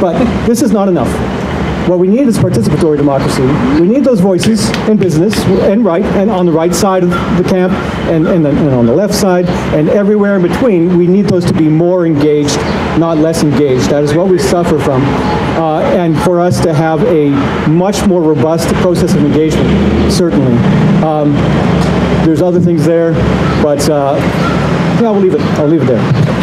But this is not enough. What we need is participatory democracy. We need those voices in business and right, and on the right side of the camp, and, and, and on the left side, and everywhere in between. We need those to be more engaged, not less engaged. That is what we suffer from. Uh, and for us to have a much more robust process of engagement, certainly. Um, there's other things there, but uh, I'll leave it. I'll leave it there.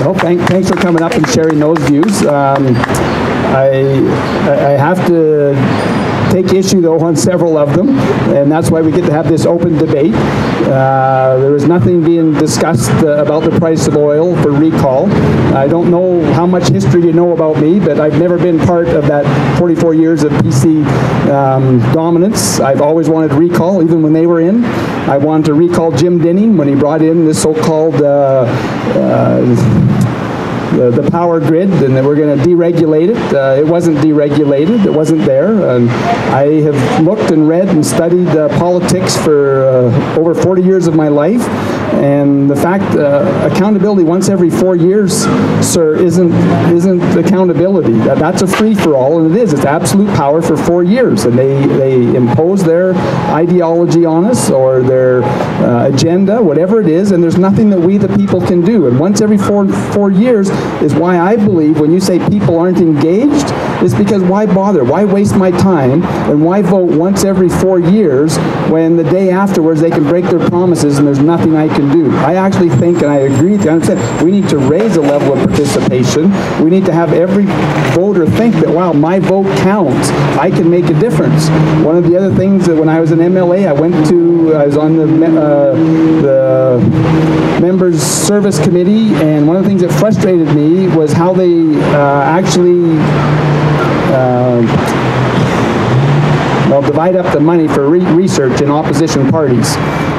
No, thank, thanks for coming up and sharing those views. Um, I, I have to take issue, though, on several of them, and that's why we get to have this open debate. Uh, there is nothing being discussed uh, about the price of oil for recall. I don't know how much history you know about me, but I've never been part of that 44 years of PC um, dominance. I've always wanted recall, even when they were in. I want to recall Jim Dinning when he brought in this so-called uh, uh the, the power grid and that we're going to deregulate it. Uh, it wasn't deregulated. It wasn't there. And I have looked and read and studied uh, politics for uh, over 40 years of my life. And the fact, uh, accountability once every four years, sir, isn't isn't accountability. That, that's a free-for-all, and it is. It's absolute power for four years, and they, they impose their ideology on us or their uh, agenda, whatever it is, and there's nothing that we, the people, can do. And once every four, four years is why I believe when you say people aren't engaged, is because why bother? Why waste my time? And why vote once every four years when the day afterwards they can break their promises and there's nothing I can do? I actually think, and I agree with you, I understand, we need to raise the level of participation. We need to have every voter think that, wow, my vote counts. I can make a difference. One of the other things that when I was an MLA, I went to, I was on the, uh, the members service committee, and one of the things that frustrated me was how they uh, actually uh, well, divide up the money for re research in opposition parties.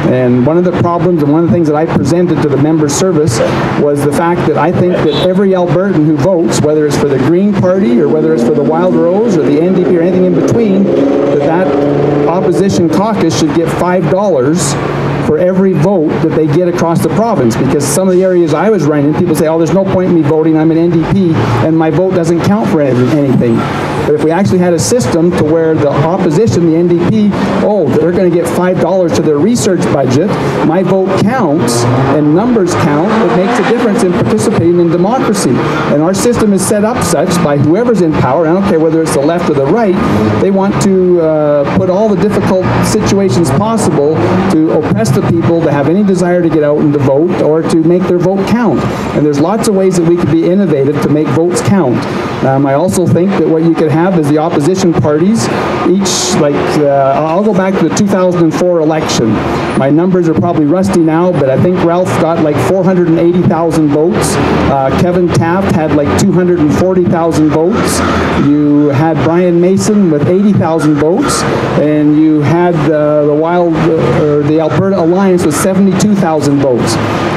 And one of the problems and one of the things that I presented to the member service was the fact that I think that every Albertan who votes, whether it's for the Green Party or whether it's for the Wild Rose or the NDP or anything in between, that that opposition caucus should get $5 for every vote that they get across the province because some of the areas I was running, people say, oh, there's no point in me voting, I'm an NDP, and my vote doesn't count for anything. But if we actually had a system to where the opposition, the NDP, oh, they're going to get $5 to their research budget, my vote counts, and numbers count, it makes a difference in participating in democracy. And our system is set up such by whoever's in power, I don't care whether it's the left or the right, they want to uh, put all the difficult situations possible to oppress the people to have any desire to get out and to vote or to make their vote count. And there's lots of ways that we could be innovative to make votes count. Um, I also think that what you could have is the opposition parties, each, like, uh, I'll go back to the 2004 election. My numbers are probably rusty now, but I think Ralph got like 480,000 votes. Uh, Kevin Taft had like 240,000 votes. You had Brian Mason with 80,000 votes, and you had uh, the Wild, uh, or the Alberta Alliance with 72,000 votes.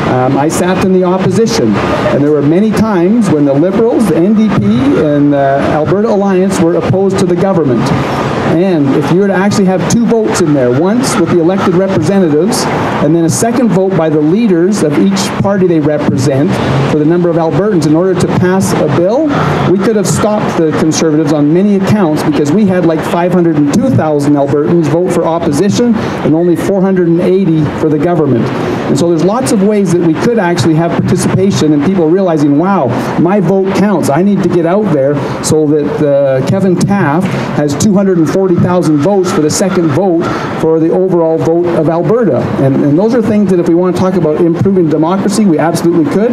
Um, I sat in the opposition, and there were many times when the Liberals, the NDP, and the Alberta Alliance were opposed to the government. And if you were to actually have two votes in there, once with the elected representatives, and then a second vote by the leaders of each party they represent for the number of Albertans in order to pass a bill, we could have stopped the Conservatives on many accounts because we had like 502,000 Albertans vote for opposition and only 480 for the government. And so there's lots of ways that we could actually have participation and people realizing, wow, my vote counts. I need to get out there so that uh, Kevin Taft has 240,000 votes for the second vote for the overall vote of Alberta. And, and those are things that if we want to talk about improving democracy, we absolutely could.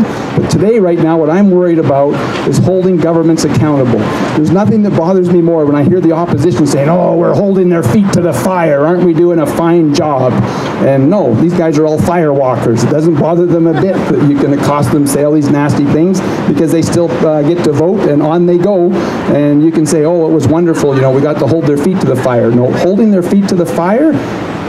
Today, right now, what I'm worried about is holding governments accountable. There's nothing that bothers me more when I hear the opposition saying, oh, we're holding their feet to the fire. Aren't we doing a fine job? And no, these guys are all firewalkers. It doesn't bother them a bit that you're going to cost them say all these nasty things because they still uh, get to vote and on they go. And you can say, oh, it was wonderful. You know, we got to hold their feet to the fire. No, holding their feet to the fire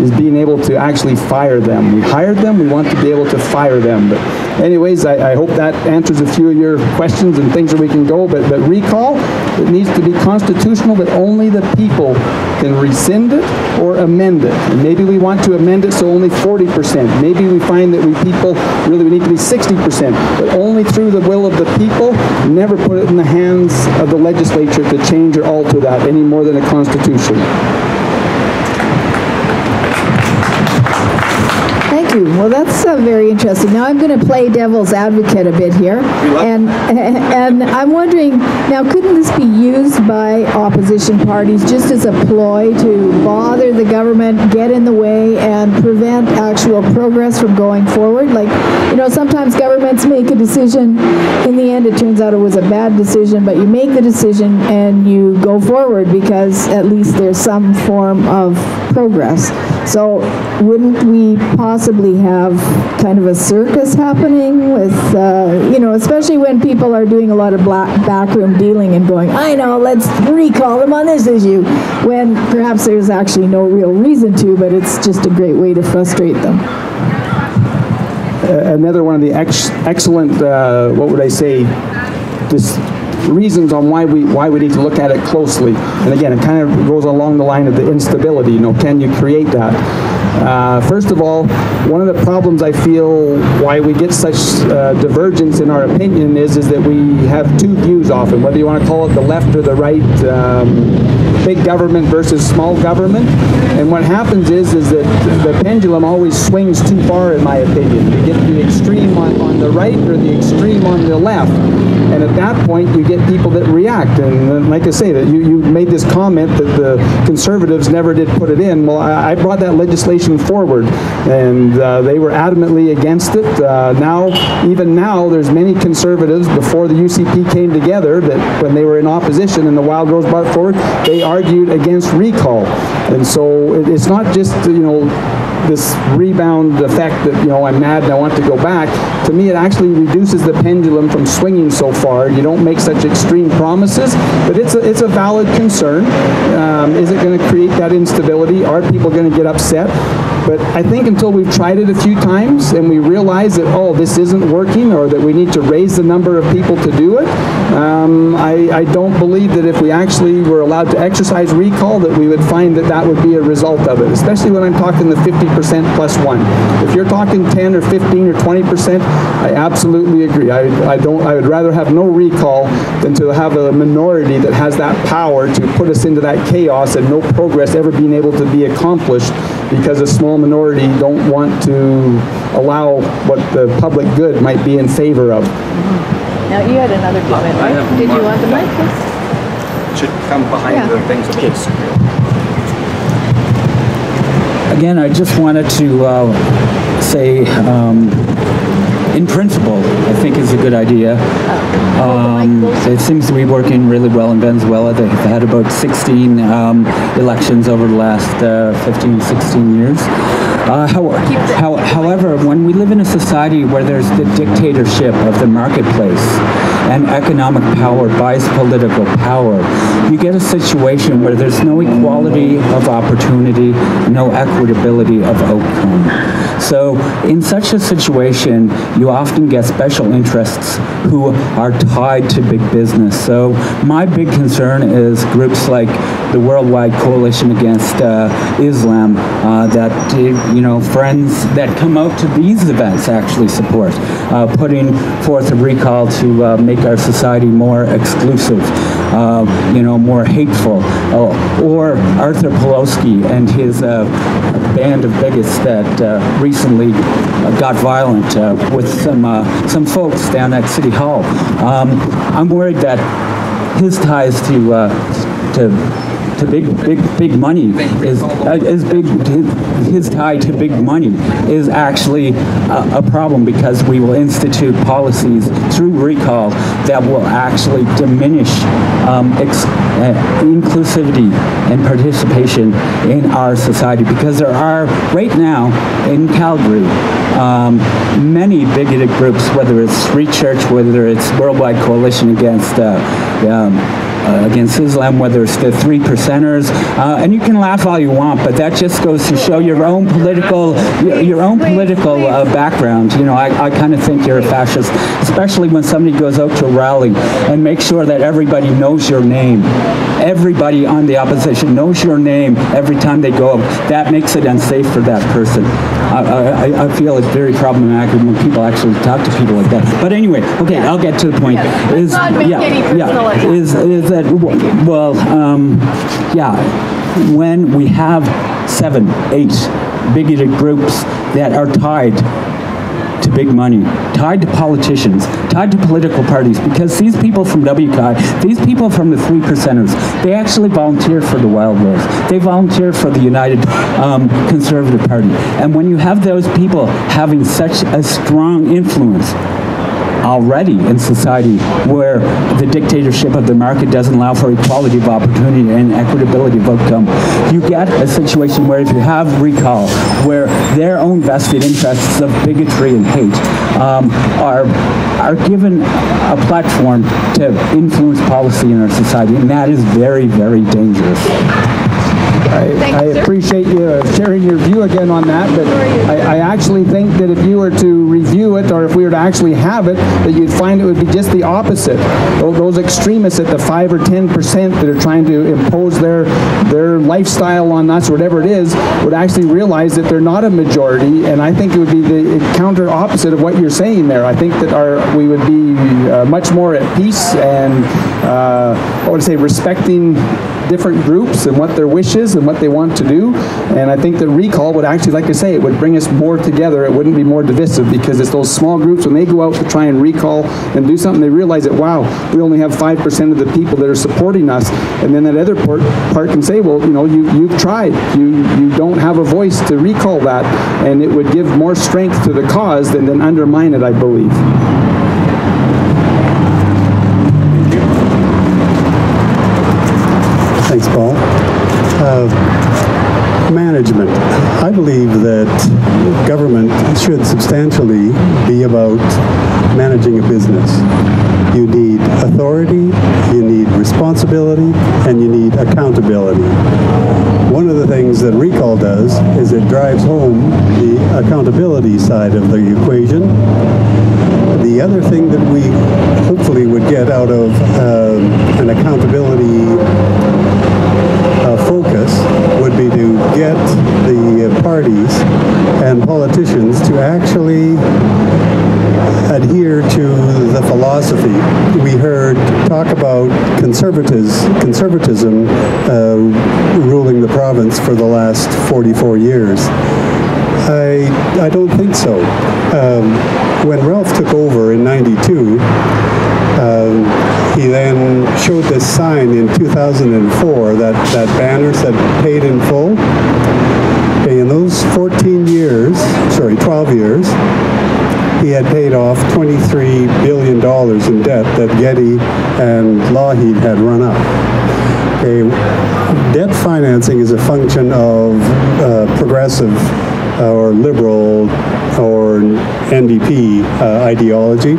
is being able to actually fire them. We hired them, we want to be able to fire them. But anyways, I, I hope that answers a few of your questions and things that we can go. But, but recall, it needs to be constitutional that only the people can rescind it or amend it. And maybe we want to amend it so only 40%. Maybe we find that we people really we need to be 60%, but only through the will of the people, never put it in the hands of the legislature to change or alter that any more than a constitution. Thank you. Well, that's uh, very interesting. Now I'm going to play devil's advocate a bit here, and and I'm wondering now, couldn't this be used by opposition parties just as a ploy to bother the government, get in the way, and prevent actual progress from going forward? Like, you know, sometimes governments make a decision. In the end, it turns out it was a bad decision, but you make the decision and you go forward because at least there's some form of progress. So wouldn't we possibly have kind of a circus happening with, uh, you know, especially when people are doing a lot of backroom dealing and going, I know, let's recall them on this issue, when perhaps there's actually no real reason to, but it's just a great way to frustrate them. Another one of the ex excellent, uh, what would I say, this reasons on why we why we need to look at it closely. And again, it kind of goes along the line of the instability. You know, can you create that? Uh, first of all, one of the problems I feel why we get such uh, divergence in our opinion is is that we have two views often, whether you want to call it the left or the right. Um, big government versus small government. And what happens is, is that the pendulum always swings too far, in my opinion. You get the extreme on, on the right or the extreme on the left. And at that point, you get people that react. And like I say, that you, you made this comment that the conservatives never did put it in. Well, I, I brought that legislation forward, and uh, they were adamantly against it. Uh, now, even now, there's many conservatives before the UCP came together that when they were in opposition and the Wild Rose brought forward, they argued against recall. And so it, it's not just, you know, this rebound effect that, you know, I'm mad and I want to go back. To me, it actually reduces the pendulum from swinging so far. You don't make such extreme promises, but it's a, it's a valid concern. Um, is it going to create that instability? Are people going to get upset? But I think until we've tried it a few times and we realize that, oh, this isn't working or that we need to raise the number of people to do it, um, I, I don't believe that if we actually were allowed to exercise recall that we would find that that would be a result of it, especially when I'm talking the 50% plus one. If you're talking 10 or 15 or 20%, I absolutely agree. I, I, don't, I would rather have no recall than to have a minority that has that power to put us into that chaos and no progress ever being able to be accomplished because a small minority don't want to allow what the public good might be in favor of. Now, you had another comment, right? have Did you want the mic? Yes. should come behind Yeah. the things of. Again, I just wanted to uh, say, um, in principle, I think is a good idea. Um, it seems to be working really well in Venezuela. They've had about 16 um, elections over the last uh, 15, 16 years. Uh, how, how, however, when we live in a society where there's the dictatorship of the marketplace and economic power buys political power, you get a situation where there's no equality of opportunity, no equitability of outcome. So in such a situation, you often get special interests who are tied to big business. So my big concern is groups like the Worldwide Coalition Against uh, Islam uh, that, uh, you know, friends that come out to these events actually support, putting forth a recall to make our society more exclusive, uh, you know, more hateful. Or Arthur Pawlowski and his uh, band of bigots that uh, recently got violent with some, some folks down at City Hall. Um, I'm worried that his ties to, to to big, big, big money is, is big. His, tie to big money is actually a, a problem because we will institute policies through recall that will actually diminish um, uh, inclusivity and participation in our society because there are right now in Calgary um, many bigoted groups, whether it's Street Church, whether it's Worldwide Coalition Against uh, um, uh, against Islam, whether it's the three percenters, uh, and you can laugh all you want, but that just goes to show your own political, your, own political uh, background. You know, I, I kind of think you're a fascist, especially when somebody goes out to a rally and make sure that everybody knows your name. Everybody on the opposition knows your name every time they go. That makes it unsafe for that person. I, I, I feel it's very problematic when people actually talk to people like that. But anyway, okay, I'll get to the point. Yes, let's not make any personal attacks. Is, is that, well, um, yeah, when we have seven, eight bigoted groups that are tied big money, tied to politicians, tied to political parties, because these people from WCI, these people from the three percenters, they actually volunteer for the Wild Rose. They volunteer for the United um, Conservative Party. And when you have those people having such a strong influence already in society where the dictatorship of the market doesn't allow for equality of opportunity and equitability of outcome. You get a situation where if you have recall, where their own vested interests of bigotry and hate um, are, are given a platform to influence policy in our society, and that is very, very dangerous. I, I appreciate you uh, sharing your view again on that, but I, I actually think that if you were to review it, or if we were to actually have it, that you'd find it would be just the opposite. Tho- Those extremists at the five or ten percent that are trying to impose their their lifestyle on us, or whatever it is, would actually realize that they're not a majority, and I think it would be the counter opposite of what you're saying there. I think that our we would be uh, much more at peace and uh, I would say respecting different groups and what their wishes and what they want to do. And I think that recall would actually, like I say, it would bring us more together. It wouldn't be more divisive because it's those small groups when they go out to try and recall and do something, they realize that wow, we only have five percent of the people that are supporting us. And then that other part, part can say, well, you know, you you've tried. You you don't have a voice to recall that, and it would give more strength to the cause than, than undermine it. I believe. Thanks, Paul. Uh, management. I believe that government should substantially be about managing a business. You need authority, you need responsibility, and you need accountability. One of the things that recall does is it drives home the accountability side of the equation. The other thing that we hopefully would get out of um, an accountability uh, focus would be to get the uh, parties and politicians to actually adhere to the philosophy. We heard talk about conservatism uh, ruling the province for the last 44 years. I, I don't think so. Um, when Ralph took over in 92, um, he then showed this sign in 2004, that, that banner said paid in full. Okay, in those 14 years, sorry, 12 years, he had paid off $23 billion in debt that Getty and Lougheed had run up. Okay, debt financing is a function of uh, progressive uh, or liberal or NDP uh, ideology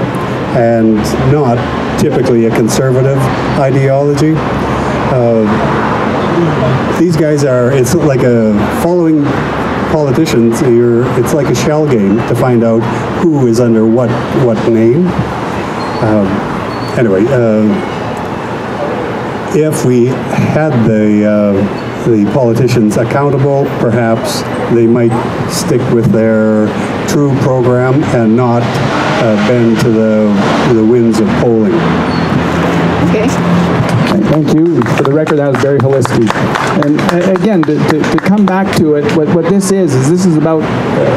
and not typically a conservative ideology. Uh, these guys are, it's like a following politicians, it's like a shell game to find out who is under what, what name. Um, anyway, uh, if we had the, uh, the politicians accountable, perhaps they might stick with their true program and not uh, bend to the, the winds of polling. Okay. Thank you. For the record, that was very holistic. And uh, again, to, to, to come back to it, what, what this is, is this is about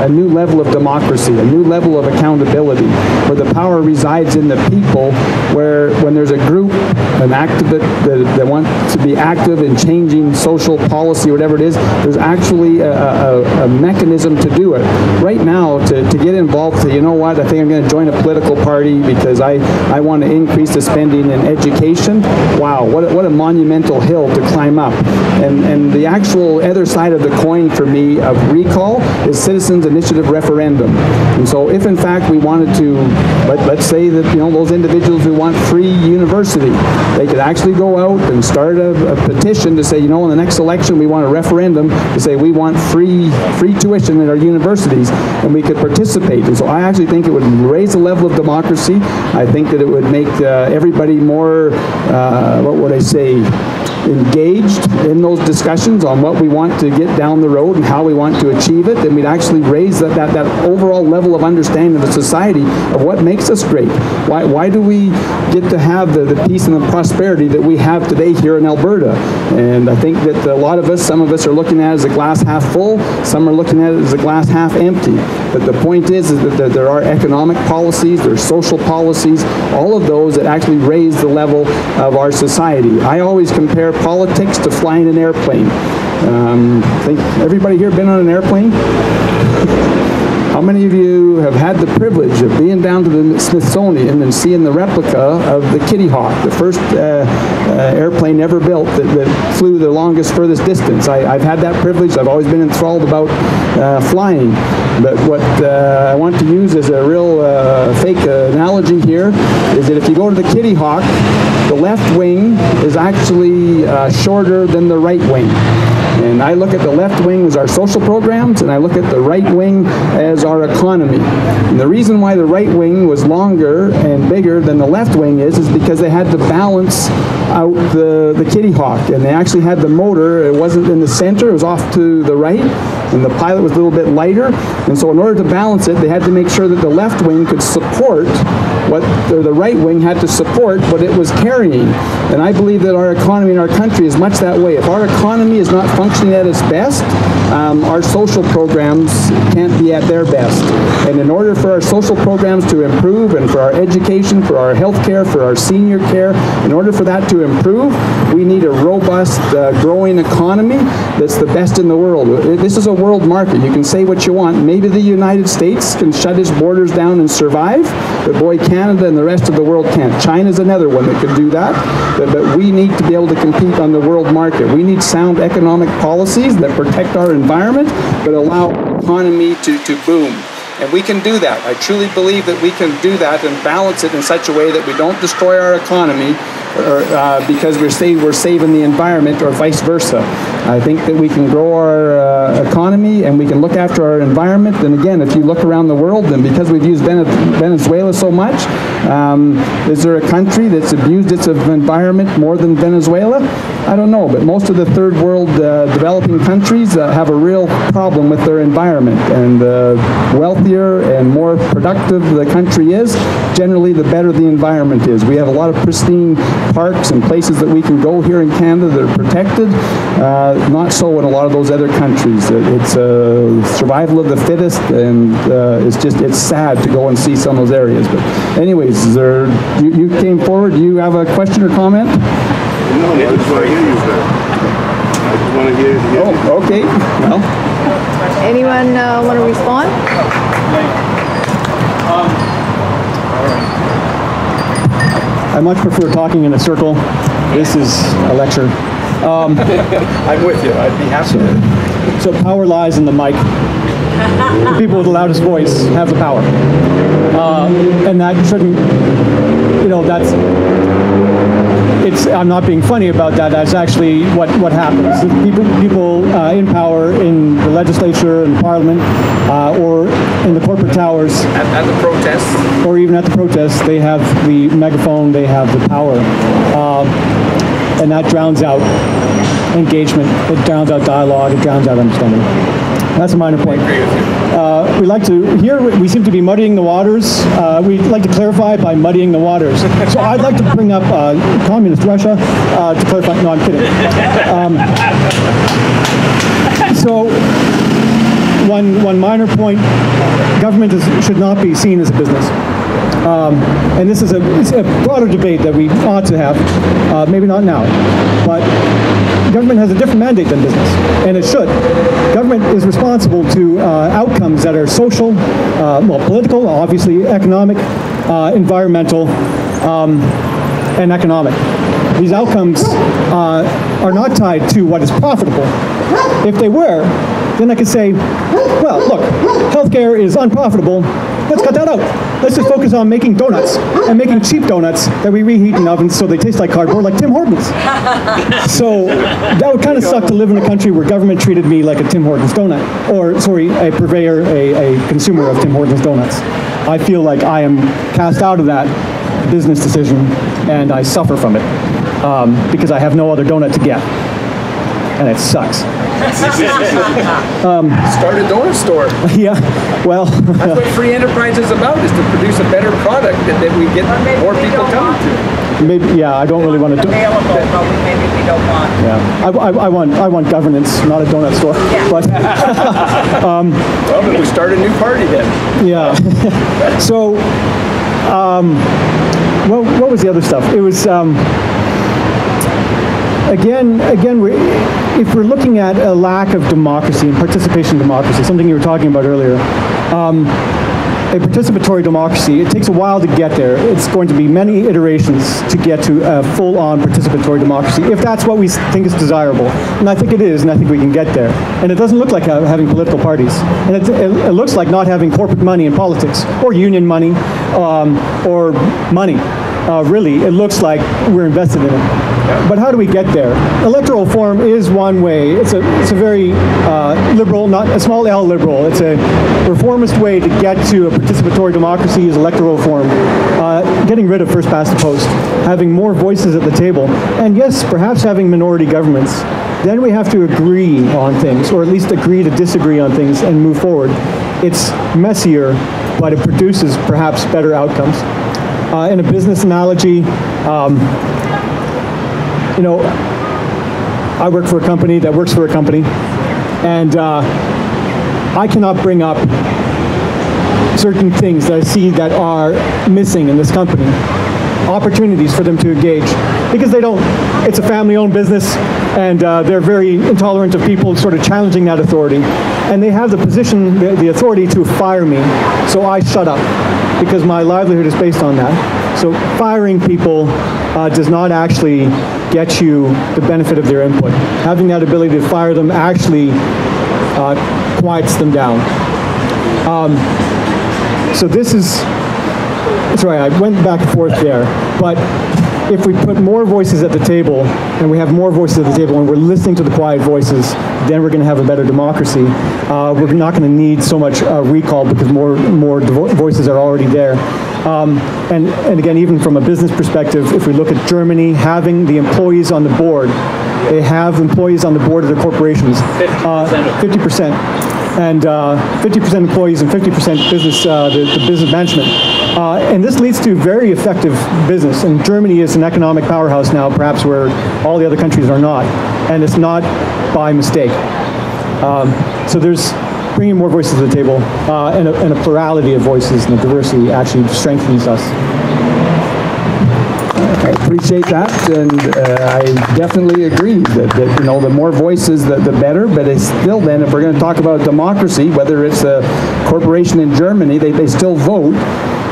a new level of democracy, a new level of accountability, where the power resides in the people, where when there's a group, an activist that, that want to be active in changing social policy, whatever it is, there's actually a, a, a mechanism to do it. Right now, to, to get involved, you know what, I think I'm going to join a political party because I, I want to increase the spending in education, wow, what, what a monumental hill to climb up. And, and the actual other side of the coin for me of recall is citizens initiative referendum. And so if in fact we wanted to, let, let's say that, you know, those individuals who want free university, they could actually go out and start a, a petition to say, you know, in the next election, we want a referendum to say we want free, free tuition at our universities, and we could participate. And so I actually think it would raise the level of democracy. I think that it would make uh, everybody more, uh, what I say, engaged in those discussions on what we want to get down the road and how we want to achieve it, then we'd actually raise that, that, that overall level of understanding of the society of what makes us great. Why, why do we get to have the, the peace and the prosperity that we have today here in Alberta? And I think that a lot of us, some of us are looking at it as a glass half full, some are looking at it as a glass half empty. But the point is, is that there are economic policies, there are social policies, all of those that actually raise the level of our society. I always compare politics to flying an airplane. Um, think everybody here been on an airplane? How many of you have had the privilege of being down to the Smithsonian and seeing the replica of the Kitty Hawk, the first uh, uh, airplane ever built that, that, flew the longest, furthest distance? I, have had that privilege. I've always been enthralled about uh, flying. But what uh, I want to use as a real uh, fake analogy here is that if you go to the Kitty Hawk, the left wing is actually uh, shorter than the right wing. And I look at the left wing as our social programs, and I look at the right wing as economy. And the reason why the right wing was longer and bigger than the left wing is, is because they had to balance out the, the Kitty Hawk. And they actually had the motor, it wasn't in the center, it was off to the right and the pilot was a little bit lighter. And so in order to balance it, they had to make sure that the left wing could support what the right wing had to support what it was carrying. And I believe that our economy in our country is much that way. If our economy is not functioning at its best, um, our social programs can't be at their best. And in order for our social programs to improve and for our education, for our health care, for our senior care, in order for that to improve, we need a robust, uh, growing economy that's the best in the world. This is a world market. You can say what you want. Maybe the United States can shut its borders down and survive, but boy, Canada and the rest of the world can't. China's another one that could do that, but, but we need to be able to compete on the world market. We need sound economic policies that protect our environment, but allow economy to, to boom. And we can do that. I truly believe that we can do that and balance it in such a way that we don't destroy our economy or, uh, because we're, say, we're saving the environment or vice versa. I think that we can grow our uh, economy and we can look after our environment. And again, if you look around the world, and because we've used Venezuela so much, um, is there a country that's abused its environment more than Venezuela? I don't know, but most of the third world uh, developing countries uh, have a real problem with their environment. And the wealthier and more productive the country is, generally the better the environment is. We have a lot of pristine parks and places that we can go here in Canada that are protected. Uh, not so in a lot of those other countries. It's a survival of the fittest, and uh, it's just it's sad to go and see some of those areas. But anyways, is there you, you came forward. Do you have a question or comment? No, I just want to hear you, sir. I just want to hear you. Oh, okay. Well. Anyone uh, want to respond? I much prefer talking in a circle. This is a lecture. Um, I'm with you. I'd be happy to. So power lies in the mic. the people with the loudest voice have the power. Uh, and that shouldn't, you know, that's, it's, I'm not being funny about that. That's actually what, what happens. People, people uh, in power in the legislature and parliament uh, or in the corporate towers. At, at, the protests. Or even at the protests, they have the megaphone, they have the power. Uh, and that drowns out engagement, it drowns out dialogue, it drowns out understanding. That's a minor point. Uh, we like to, here we seem to be muddying the waters. Uh, we'd like to clarify by muddying the waters. So I'd like to bring up uh, communist Russia uh, to clarify, no, I'm kidding. Um, so one, one minor point, government is, should not be seen as a business. Um, and this is a, a, broader debate that we ought to have, uh, maybe not now, but government has a different mandate than business, and it should. Government is responsible to uh, outcomes that are social, uh, well, political, obviously, economic, uh, environmental, um, and economic. These outcomes uh, are not tied to what is profitable. If they were, then I could say, well, look, healthcare is unprofitable, let's cut that out let's just focus on making donuts and making cheap donuts that we reheat in ovens so they taste like cardboard, like Tim Hortons. So that would kind of suck to live in a country where government treated me like a Tim Hortons donut, or sorry, a purveyor, a, a consumer of Tim Hortons donuts. I feel like I am cast out of that business decision and I suffer from it um, because I have no other donut to get. And it sucks. Start a donut store. yeah, well, That's what free enterprise is about, is to produce a better product that, that we get more people coming to. maybe, yeah, I don't really want to do. available, but we- maybe we don't want. Yeah, I, I, I want I want governance, not a donut store. Yeah. But Well, then we start a new party then. yeah, so um, what what was the other stuff? It was um, again again we if we're looking at a lack of democracy and participation in democracy, something you were talking about earlier. Um, a participatory democracy, it takes a while to get there. It's going to be many iterations to get to a full-on participatory democracy, if that's what we think is desirable. And I think it is, and I think we can get there. And it doesn't look like having political parties. And it, it, it looks like not having corporate money in politics, or union money, um, or money. Uh, really, it looks like we're invested in it. But how do we get there? Electoral reform is one way. It's a, it's a very uh, liberal, not a small L liberal. It's a reformist way to get to a participatory democracy is electoral reform. Uh, getting rid of first past the post, having more voices at the table, and yes, perhaps having minority governments. Then we have to agree on things, or at least agree to disagree on things and move forward. It's messier, but it produces perhaps better outcomes. Uh, in a business analogy, you know, I work for a company that works for a company, and uh, I cannot bring up certain things that I see that are missing in this company, opportunities for them to engage, because they don't. It's a family-owned business, and uh, they're very intolerant of people sort of challenging that authority, and they have the position, the, the authority to fire me, so I shut up, because my livelihood is based on that. So firing people uh, does not actually get you the benefit of their input. Having that ability to fire them actually uh, quiets them down. Um, so this is, sorry, I went back and forth there, but if we put more voices at the table, and we have more voices at the table, and we're listening to the quiet voices, then we're going to have a better democracy. Uh, we're not going to need so much uh, recall because more more voices are already there. Um, and, and again, even from a business perspective, if we look at Germany having the employees on the board, they have employees on the board of their corporations. Uh, 50%. And uh, 50% employees and 50% business, uh, the, the business management. Uh, and this leads to very effective business. And Germany is an economic powerhouse now, perhaps where all the other countries are not. And it's not by mistake. Um, so there's bringing more voices to the table, uh, and, a, and a plurality of voices and a diversity actually strengthens us. I appreciate that, and uh, I definitely agree that, that, you know, the more voices, the, the better, but it's still then, if we're going to talk about democracy, whether it's a corporation in Germany, they, they still vote,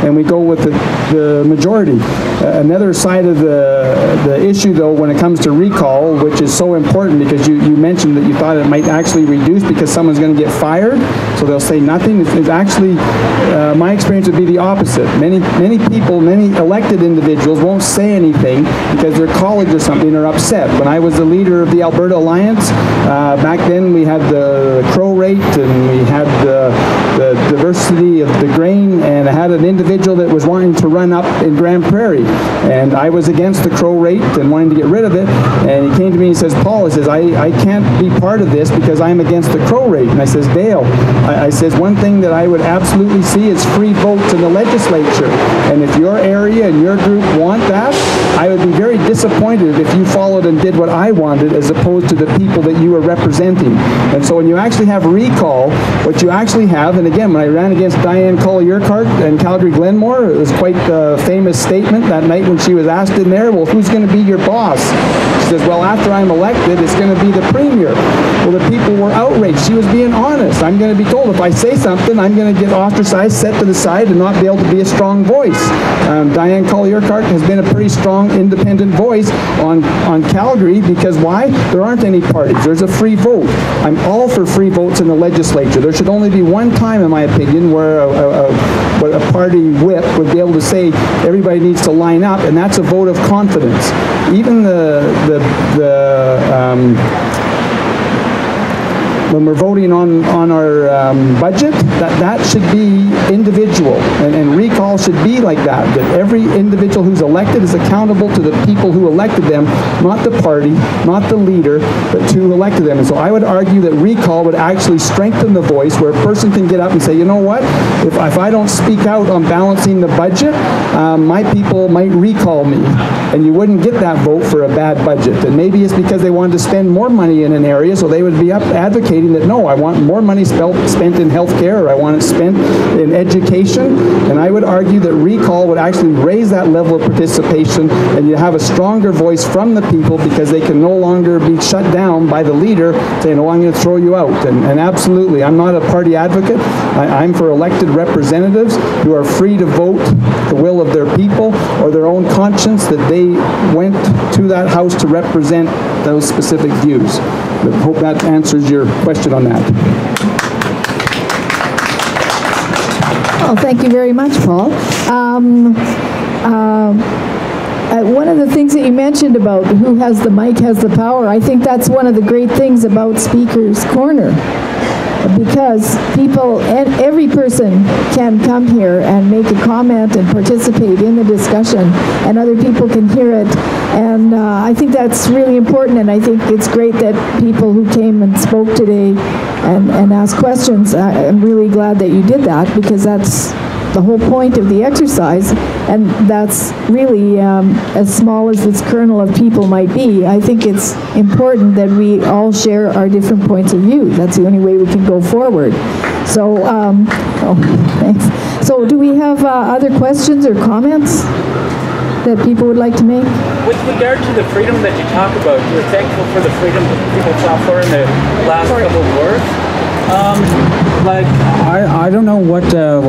and we go with the, the majority. Uh, another side of the, the issue, though, when it comes to recall, which is so important, because you, you mentioned that you thought it might actually reduce because someone's going to get fired, so they'll say nothing, it's, it's actually, uh, my experience would be the opposite. Many, many people, many elected individuals won't say anything because their colleagues or something are upset. When I was the leader of the Alberta Alliance, uh, back then we had the crow rate and we had the, the diversity of the grain, and I had an individual that was wanting to run up in Grande Prairie, and I was against the crow rate and wanting to get rid of it, and he came to me and says, Paul, he says, I, I can't be part of this because I'm against the crow rate. And I says, Dale, I, I says, one thing that I would absolutely see is free votes in the legislature, and if your area and your group want that, I would be very disappointed if you followed and did what I wanted as opposed to the people that you were representing. And so when you actually have recall, what you actually have, and again, I ran against Diane Colley-Urquhart and Calgary Glenmore, it was quite a famous statement that night when she was asked in there, well, who's going to be your boss? She says, well, after I'm elected, it's going to be the premier. Well, the people were outraged. She was being honest. I'm going to be told if I say something, I'm going to get ostracized, set to the side, and not be able to be a strong voice. Um, Diane Colley-Urquhart has been a pretty strong independent voice on, on Calgary because why? There aren't any parties. There's a free vote. I'm all for free votes in the legislature. There should only be one time, in my opinion, where a, a, a, a party party whip would be able to say everybody needs to line up, and that's a vote of confidence. Even the the the um, when we're voting on, on our um, budget, that, that should be individual. And, and recall should be like that, that every individual who's elected is accountable to the people who elected them, not the party, not the leader, but to who elected them. And so I would argue that recall would actually strengthen the voice where a person can get up and say, you know what, if, if I don't speak out on balancing the budget, um, my people might recall me. And you wouldn't get that vote for a bad budget. And maybe it's because they wanted to spend more money in an area, so they would be up advocating that no, I want more money spent in healthcare or I want it spent in education. And I would argue that recall would actually raise that level of participation and you have a stronger voice from the people because they can no longer be shut down by the leader saying, oh, I'm going to throw you out. And, and absolutely, I'm not a party advocate. I, I'm for elected representatives who are free to vote the will of their people or their own conscience that they went to that house to represent those specific views. But hope that answers your question on that. Oh, thank you very much, Paul. Um, um, uh, one of the things that you mentioned about who has the mic has the power, I think that's one of the great things about Speaker's Corner. Because people, and every person can come here and make a comment and participate in the discussion, and other people can hear it. And uh, I think that's really important, and I think it's great that people who came and spoke today and, and asked questions, I- I'm really glad that you did that, because that's the whole point of the exercise, and that's really, um, as small as this kernel of people might be, I think it's important that we all share our different points of view. That's the only way we can go forward. So, um, oh, thanks. So do we have uh, other questions or comments that people would like to make? With regard to the freedom that you talk about, you're thankful for the freedom that people fought for in the last couple of wars. Um, like I, I don't know what uh,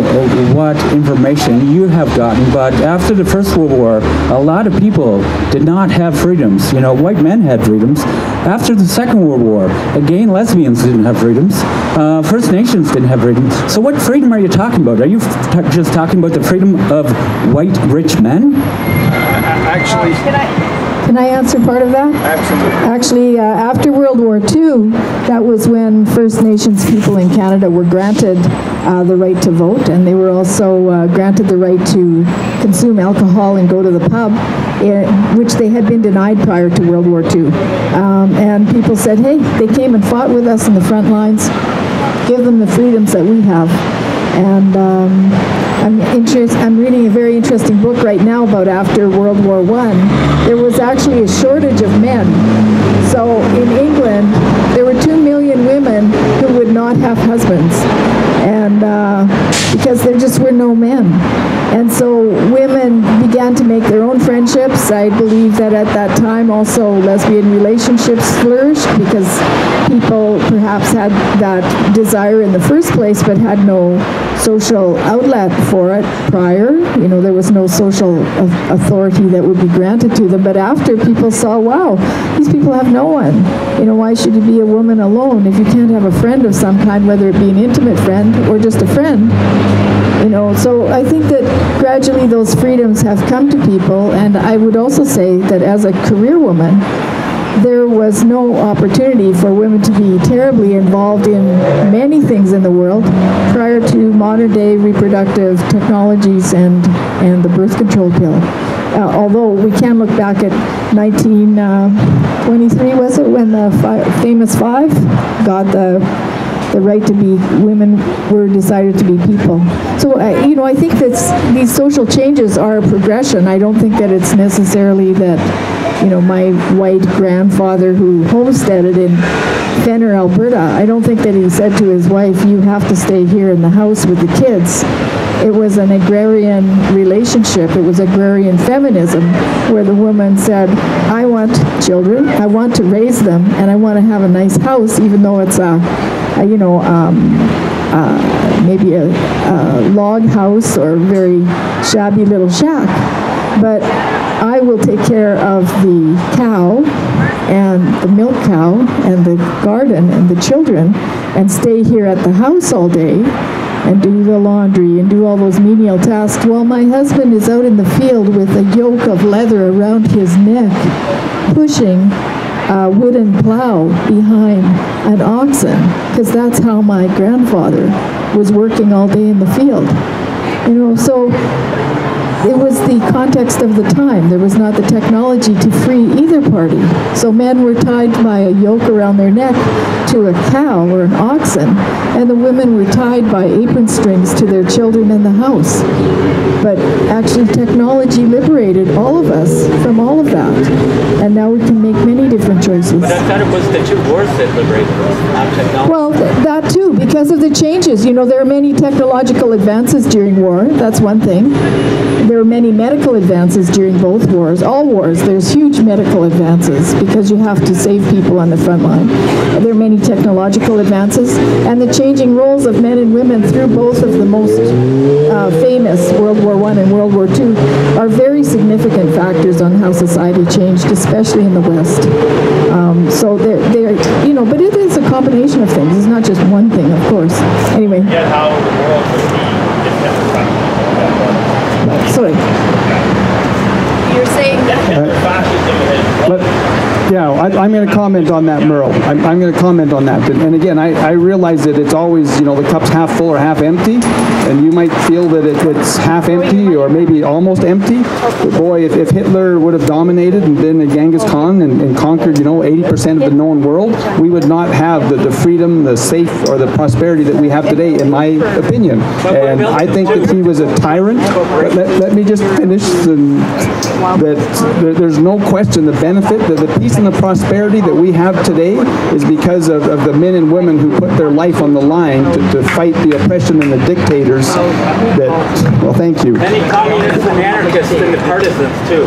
what information you have gotten, but after the First World War, a lot of people did not have freedoms. You know, white men had freedoms. After the Second World War, gay and lesbians didn't have freedoms. Uh, First Nations didn't have freedoms. So what freedom are you talking about? Are you t- just talking about the freedom of white rich men? Actually, Can I, answer part of that? absolutely. Actually, uh, after World War II, that was when First Nations people in Canada were granted uh, the right to vote, and they were also uh, granted the right to consume alcohol and go to the pub, eh, which they had been denied prior to World War II. Um, and people said, hey, they came and fought with us in the front lines, give them the freedoms that we have. And um, I'm interest, I'm reading a very interesting book right now about after World War One. There was actually a shortage of men. So in England, there were two million women who would not have husbands, and uh, because there just were no men. And so women began to make their own friendships. I believe that at that time also lesbian relationships flourished because people perhaps had that desire in the first place but had no social outlet for it prior. You know, there was no social authority that would be granted to them. But after, people saw, wow, these people have no one. You know, why should you be a woman alone if you can't have a friend of some kind, whether it be an intimate friend or just a friend? You know, so I think that gradually those freedoms have come to people, and I would also say that as a career woman, there was no opportunity for women to be terribly involved in many things in the world prior to modern day reproductive technologies and, and the birth control pill. Uh, although we can look back at 1923, was it, when the fi- famous five got the the right to be women were decided to be people. So uh, you know, I think that these social changes are a progression. I don't think that it's necessarily that you know my white grandfather who homesteaded in Fenner, Alberta. I don't think that he said to his wife, "You have to stay here in the house with the kids." It was an agrarian relationship. It was agrarian feminism, where the woman said, "I want children. I want to raise them, and I want to have a nice house, even though it's a, a you know, um, uh, maybe a, a log house or a very shabby little shack. But I will take care of the cow and the milk cow and the garden and the children and stay here at the house all day and do the laundry and do all those menial tasks while my husband is out in the field with a yoke of leather around his neck, pushing a wooden plow behind an oxen, because that's how my grandfather was working all day in the field. You know, so it was the context of the time. There was not the technology to free either party. So men were tied by a yoke around their neck to a cow or an oxen, and the women were tied by apron strings to their children in the house. But actually, technology liberated all of us from all of that. And now we can make many different choices. But I thought it was the two wars that liberated us, not technology. Well, th- that too, because of the changes. You know, there are many technological advances during war. That's one thing. There were many medical advances during both wars. All wars, there's huge medical advances because you have to save people on the front line. There are many technological advances, and the changing roles of men and women through both of the most uh, famous World War I and World War II are very significant factors on how society changed, especially in the West. Um, so they're, they're, you know, but it is a combination of things. It's not just one thing, of course. Anyway, Yet how the world would be if that sorry. You're saying fascism had Let- Yeah, I, I'm going to comment on that, Merle. I'm, I'm going to comment on that. And, and again, I, I realize that it's always, you know, the cup's half full or half empty, and you might feel that it, it's half empty or maybe almost empty. But boy, if, if Hitler would have dominated and been a Genghis Khan and, and conquered, you know, 80% of the known world, we would not have the, the freedom, the safe, or the prosperity that we have today, in my opinion. And I think that he was a tyrant. But let, let me just finish and that there, there's no question the benefit, the, the peace and the prosperity that we have today is because of, of the men and women who put their life on the line to, to fight the oppression and the dictators that, well, thank you. Many communists and anarchists and the partisans too.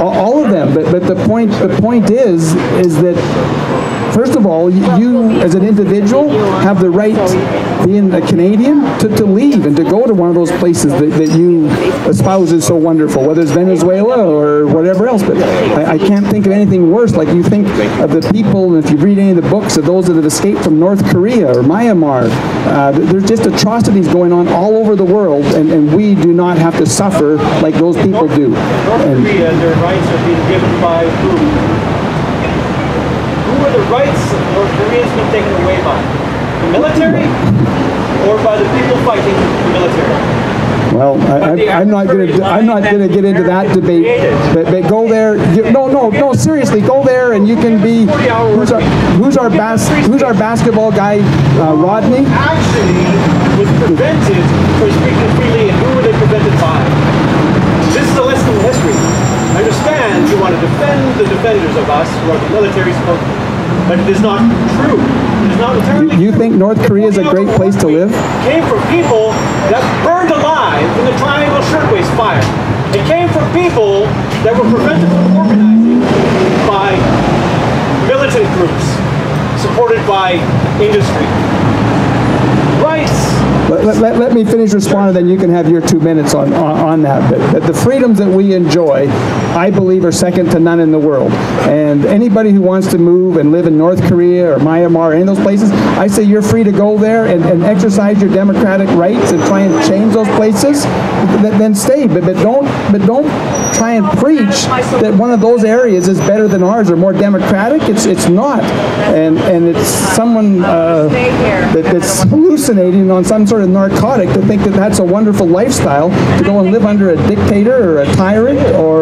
All, all of them, but, but the point, the point is, is that First of all, you, you as an individual have the right, being a Canadian, to, to leave and to go to one of those places that, that you espouse is so wonderful, whether it's Venezuela or whatever else. But I, I can't think of anything worse. Like you think of the people, and if you read any of the books of those that have escaped from North Korea or Myanmar, uh, there's just atrocities going on all over the world, and, and we do not have to suffer like those people do. North And- Korea, their rights are being given by who? Who are the rights North Koreans being taken away by? The military or by the people fighting the military? Well, I, I'm not going to. I'm not going to get into that debate. But, but go there. You, no, no, no. Seriously, go there, and you can be. Who's our Who's our bas, Who's our basketball guy? Uh, Rodney. Actually, was prevented from speaking freely, and who were they prevented by? This is a lesson in history. I understand you want to defend the defenders of us, who are the military supposed but it is not true. It is not entirely You think North Korea is a great place to live? It came from people that burned alive in the Triangle Shirtwaist Fire. It came from people that were prevented from organizing by militant groups supported by industry. Rights Let, let, let, me finish responding, then you can have your two minutes on, on, on that. But, but the freedoms that we enjoy, I believe, are second to none in the world. And anybody who wants to move and live in North Korea or Myanmar or any of those places, I say you're free to go there and, and exercise your democratic rights and try and change those places. Th- Then stay, but, but don't but don't try and preach that one of those areas is better than ours or more democratic. It's it's not, and and it's someone uh, that, that's hallucinating on some sort of narcotic to think that that's a wonderful lifestyle to go and live under a dictator or a tyrant or